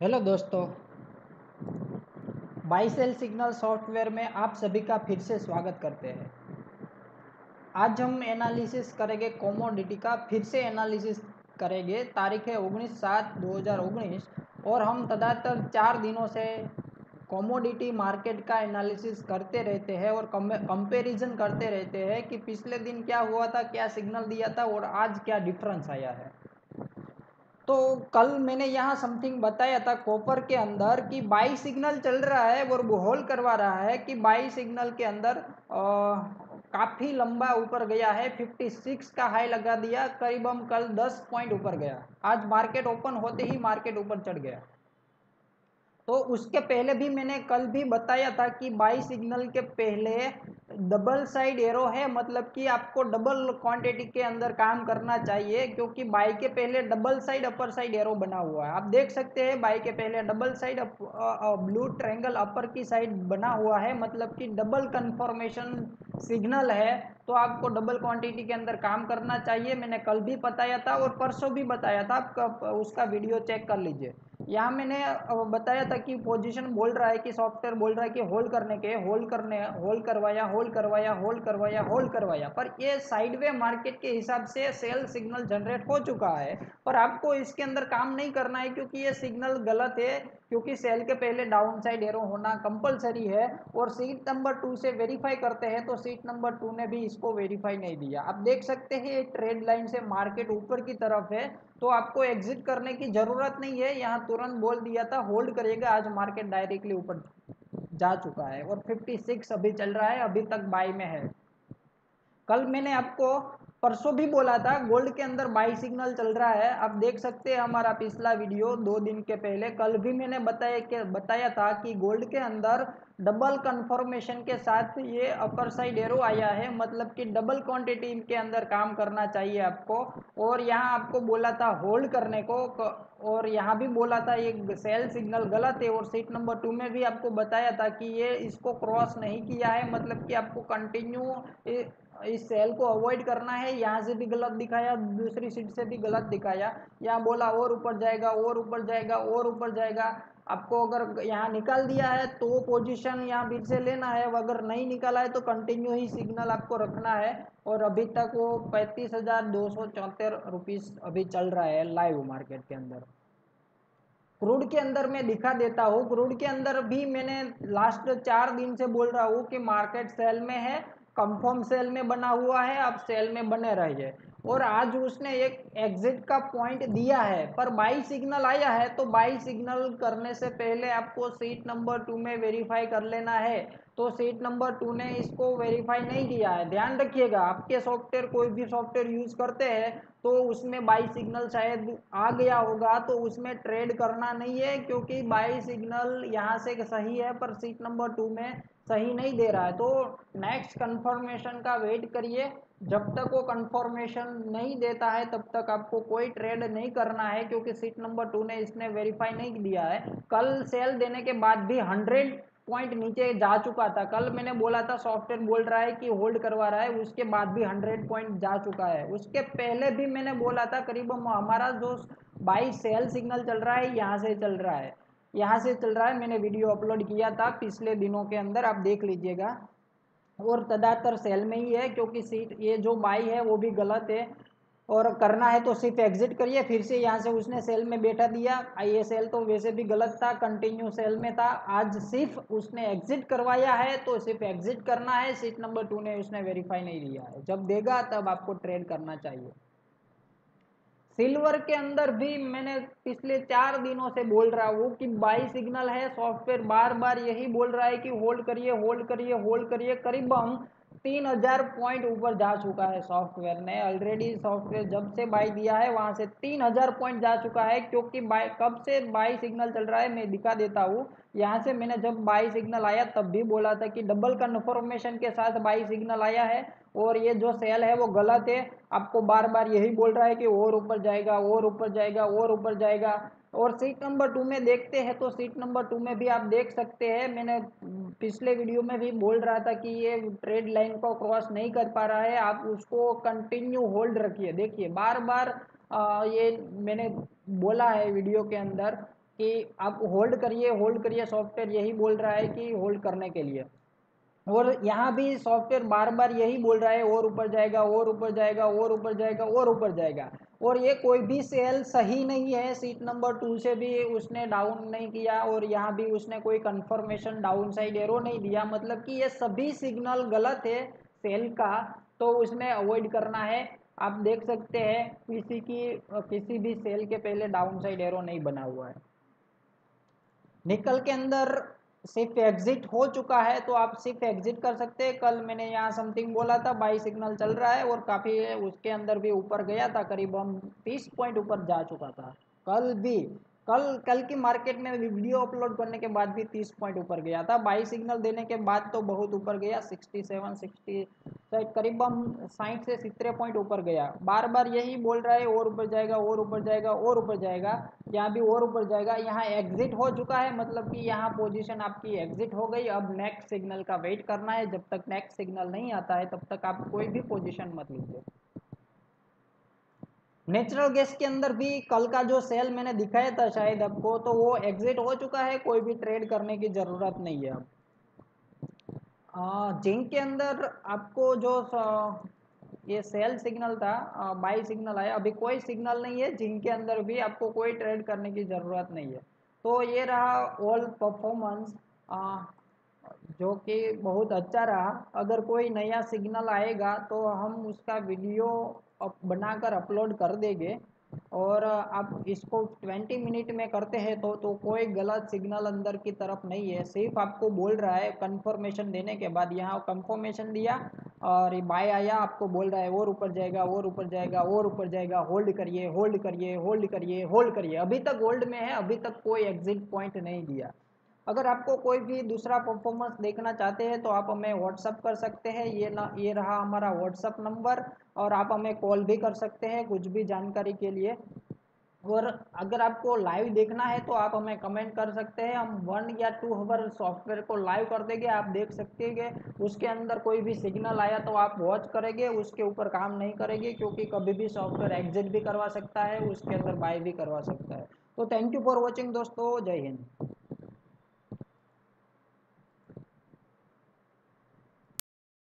Hello दोस्तों, बाईसेल signal software में आप सभी का फिर से स्वागत करते हैं। आज हम एनालिसिस करेंगे कॉमोडिटी का, फिर से एनालिसिस करेंगे। तारीख है उन्नीस सात दो हज़ार उन्नीस और हम तदातर चार दिनों से कॉमोडिटी मार्केट का एनालिसिस करते रहते हैं और कंपैरिजन करते रहते हैं कि पिछले दिन क्या हुआ था, क्या सिग्नल दिया था और आज क्या डिफरेंस आया है। तो कल मैंने यहाँ समथिंग बताया था कॉपर के अंदर कि बाई सिग्नल चल रहा है और वो होल करवा रहा है कि बाई सिग्नल के अंदर काफ़ी लंबा ऊपर गया है 56 का हाई लगा दिया, करीब हम कल 10 पॉइंट ऊपर गया। आज मार्केट ओपन होते ही मार्केट ऊपर चढ़ गया। तो उसके पहले भी मैंने कल भी बताया था कि बाई सिग्नल के पहले डबल साइड एरो है मतलब कि आपको डबल क्वांटिटी के अंदर काम करना चाहिए, क्योंकि बाई के पहले double side upper side arrow बना हुआ है। आप देख सकते हैं, बाई के पहले double side blue triangle upper की साइड बना हुआ है मतलब कि डबल कन्फर्मेशन सिग्नल है तो आपको डबल क्वांटिटी के अंदर काम करना चाहिए। मैंने कल भी बताया था और परसों भी बताया था, आप उसका वीडियो चेक कर लीजिए। यहाँ मैंने बताया था कि पोजीशन बोल रहा है कि सॉफ्टवेयर बोल रहा है कि होल्ड करने के होल्ड करने होल्ड करवाया होल्ड करवाया होल्ड करवाया होल्ड करवाया। पर ये साइडवे मार्केट के हिसाब से सेल सिग्नल जनरेट हो चुका है। पर आपको इसके अंदर काम नहीं करना है क्योंकि ये सिग्नल गलत है, क्योंकि सेल के पहले डाउन साइड एरो होना कंपलसरी है और सीट नंबर टू से वेरीफाई करते हैं तो सीट नंबर टू ने भी इसको वेरीफाई नहीं दिया। आप देख सकते हैं, ये ट्रेड लाइन से मार्केट ऊपर की तरफ़ है। तो आपको एग्जिट करने की ज़रूरत नहीं है। यहाँ तुरंत बोल दिया था होल्ड करिएगा, आज मार्केट डायरेक्टली ऊपर जा चुका है और 56 अभी चल रहा है, अभी तक बाई में है। कल मैंने आपको परसों भी बोला था, गोल्ड के अंदर बाई सिग्नल चल रहा है। आप देख सकते हैं हमारा पिछला वीडियो दो दिन के पहले। कल भी मैंने बताया कि, बताया था कि गोल्ड के अंदर डबल कंफर्मेशन के साथ ये अपर साइड एरो आया है। मतलब कि डबल क्वांटिटी के अंदर काम करना चाहिए आपको। और यहाँ आपको बोला था होल्ड करने को। और यहाँ भी बोला था ये सेल सिग्नल गलत है। और सीट नंबर टू में भी आपको बताया था कि ये इसको क्रॉस नहीं किया है। मतलब कि आपको कंटिन्यू इस सेल को अवॉइड करना है। यहाँ से भी गलत दिखाया, दूसरी सीट से भी गलत दिखाया। यहाँ बोला, और ऊपर जाएगा, और ऊपर जाएगा, और ऊपर जाएगा। आपको अगर यहाँ निकाल दिया है तो पोजीशन यहाँ फिर से लेना है। अगर नहीं निकाला है तो कंटिन्यू ही सिग्नल आपको रखना है। और अभी तक वो पैंतीस हज़ार दो सौ चौहत्तर रुपीज़ अभी चल रहा है लाइव मार्केट के अंदर। क्रूड के अंदर मैं दिखा देता हूँ। क्रूड के अंदर भी मैंने लास्ट चार दिन से बोल रहा हूँ कि मार्केट सेल में है। कंफर्म सेल में बना हुआ है आप सेल में बने रहिए। और आज उसने एक एग्जिट का पॉइंट दिया है, पर बाई सिग्नल आया है तो बाई सिग्नल करने से पहले आपको सीट नंबर टू में वेरीफाई कर लेना है। तो सीट नंबर टू ने इसको वेरीफाई नहीं किया है। ध्यान रखिएगा, आपके सॉफ्टवेयर कोई भी सॉफ्टवेयर यूज़ करते हैं तो उसमें बाई सिग्नल शायद आ गया होगा तो उसमें ट्रेड करना नहीं है, क्योंकि बाई सिग्नल यहाँ से सही है, पर सीट नंबर टू में सही नहीं दे रहा है। तो नेक्स्ट कंफर्मेशन का वेट करिए। जब तक वो कंफर्मेशन नहीं देता है, तब तक आपको कोई ट्रेड नहीं करना है, क्योंकि सीट नंबर टू ने इसने वेरीफाई नहीं दिया है। कल सेल देने के बाद भी हंड्रेड पॉइंट नीचे जा चुका था। कल मैंने बोला था सॉफ्टवेयर बोल रहा है कि होल्ड करवा रहा है, उसके बाद भी हंड्रेड पॉइंट जा चुका है। उसके पहले भी मैंने बोला था, करीब हमारा जो बाई सेल सिग्नल चल रहा है, यहाँ से चल रहा है। यहाँ से चल रहा है, मैंने वीडियो अपलोड किया था पिछले दिनों के अंदर, आप देख लीजिएगा। और तदातर सेल में ही है, क्योंकि सीट, ये जो बाई है, वो भी गलत है। और करना है तो सिर्फ़ एग्जिट करिए, फिर से यहाँ से उसने सेल में बैठा दिया। ये सेल तो वैसे भी गलत था, कंटिन्यू सेल में था। आज सिर्फ़ उसने एग्जिट करवाया है तो सिर्फ़ एग्जिट करना है। सीट नंबर टू ने उसने वेरीफाई नहीं लिया है। जब देगा, तब आपको ट्रेड करना चाहिए। सिल्वर के अंदर भी मैंने पिछले चार दिनों से बोल रहा हूँ कि बाई सिग्नल है, सॉफ्टवेयर बार बार यही बोल रहा है कि होल्ड करिए होल्ड करिए होल्ड करिए, करीब तीन हज़ार पॉइंट ऊपर जा चुका है सॉफ्टवेयर ने। ऑलरेडी सॉफ्टवेयर जब से बाई दिया है, वहाँ से तीन हज़ार पॉइंट जा चुका है, क्योंकि बाई कब से बाई सिग्नल चल रहा है मैं दिखा देता हूँ। यहाँ से मैंने जब बाई सिग्नल आया, तब भी बोला था कि डबल कन्फर्मेशन के साथ बाई सिग्नल आया है। और ये जो सेल है वो गलत है। आपको बार बार यही बोल रहा है कि और ऊपर जाएगा और ऊपर जाएगा और ऊपर जाएगा। और सीट नंबर टू में देखते हैं तो सीट नंबर टू में भी आप देख सकते हैं। मैंने पिछले वीडियो में भी बोल रहा था कि ये ट्रेड लाइन को क्रॉस नहीं कर पा रहा है। आप उसको कंटिन्यू होल्ड रखिए। देखिए बार बार आ, ये मैंने बोला है वीडियो के अंदर कि आप होल्ड करिए होल्ड करिए। सॉफ्टवेयर यही बोल रहा है कि होल्ड करने के लिए। और यहाँ भी सॉफ्टवेयर बार बार यही बोल रहा है, और ऊपर जाएगा, और ऊपर जाएगा, और ऊपर जाएगा, और ऊपर जाएगा। और ये कोई भी सेल सही नहीं है सीट नंबर टू से भी उसने डाउन नहीं किया, और यहाँ भी उसने कोई कंफर्मेशन डाउन साइड एरो नहीं दिया। मतलब कि ये सभी सिग्नल गलत है सेल का तो उसने अवॉइड करना है। आप देख सकते हैं, किसी की, किसी भी सेल के पहले डाउन साइड एरो नहीं बना हुआ है। निकल के अंदर सिर्फ़ एग्जिट हो चुका है तो आप सिर्फ़ एग्जिट कर सकते हैं। कल मैंने यहाँ समथिंग बोला था बाई सिग्नल चल रहा है और काफ़ी उसके अंदर भी ऊपर गया था, करीब हम तीस पॉइंट ऊपर जा चुका था। कल भी कल कल की मार्केट में वीडियो अपलोड करने के बाद भी 30 पॉइंट ऊपर गया था। बाई सिग्नल देने के बाद तो बहुत ऊपर गया 67 60 शायद करीब हम साइठ से सितरे पॉइंट ऊपर गया। बार बार यही बोल रहा है, और ऊपर जाएगा, और ऊपर जाएगा, और ऊपर जाएगा, यहाँ भी और ऊपर जाएगा, यहाँ एग्जिट हो चुका है मतलब कि यहाँ पोजिशन आपकी एग्जिट हो गई। अब नेक्स्ट सिग्नल का वेट करना है, जब तक नेक्स्ट सिग्नल नहीं आता है, तब तक आप कोई भी पोजिशन मत लीजिए। नेचुरल गैस के अंदर भी कल का जो सेल मैंने दिखाया था शायद आपको तो वो एग्जिट हो चुका है, कोई भी ट्रेड करने की ज़रूरत नहीं है अब। जिंक के अंदर आपको जो ये सेल सिग्नल था बाई सिग्नल आया, अभी कोई सिग्नल नहीं है, जिंक के अंदर भी आपको कोई ट्रेड करने की ज़रूरत नहीं है। तो ये रहा ऑल परफॉर्मेंस जो कि बहुत अच्छा रहा। अगर कोई नया सिग्नल आएगा तो हम उसका वीडियो बनाकर अपलोड कर देंगे। और आप इसको 20 मिनट में करते हैं तो तो कोई गलत सिग्नल अंदर की तरफ़ नहीं है। सिर्फ़ आपको बोल रहा है कंफर्मेशन देने के बाद। यहाँ कंफर्मेशन दिया और बाय आया, आपको बोल रहा है, और ऊपर जाएगा, और ऊपर जाएगा, और ऊपर जाएगा। होल्ड करिए होल्ड करिए होल्ड करिए होल्ड करिए। अभी तक होल्ड में है, अभी तक कोई एग्जिट पॉइंट नहीं दिया। अगर आपको कोई भी दूसरा परफॉर्मेंस देखना चाहते हैं तो आप हमें व्हाट्सअप कर सकते हैं। ये ना, ये रहा हमारा व्हाट्सअप नंबर और आप हमें कॉल भी कर सकते हैं कुछ भी जानकारी के लिए। और अगर आपको लाइव देखना है तो आप हमें कमेंट कर सकते हैं। हम वन या टू हवर सॉफ्टवेयर को लाइव कर देंगे, आप देख सकते हैं उसके अंदर कोई भी सिग्नल आया तो आप वॉच करेंगे। उसके ऊपर काम नहीं करेंगे, क्योंकि कभी भी सॉफ्टवेयर एग्जिट भी करवा सकता है, उसके अंदर बाय भी करवा सकता है। तो थैंक यू फॉर वॉचिंग दोस्तों। जय हिंद।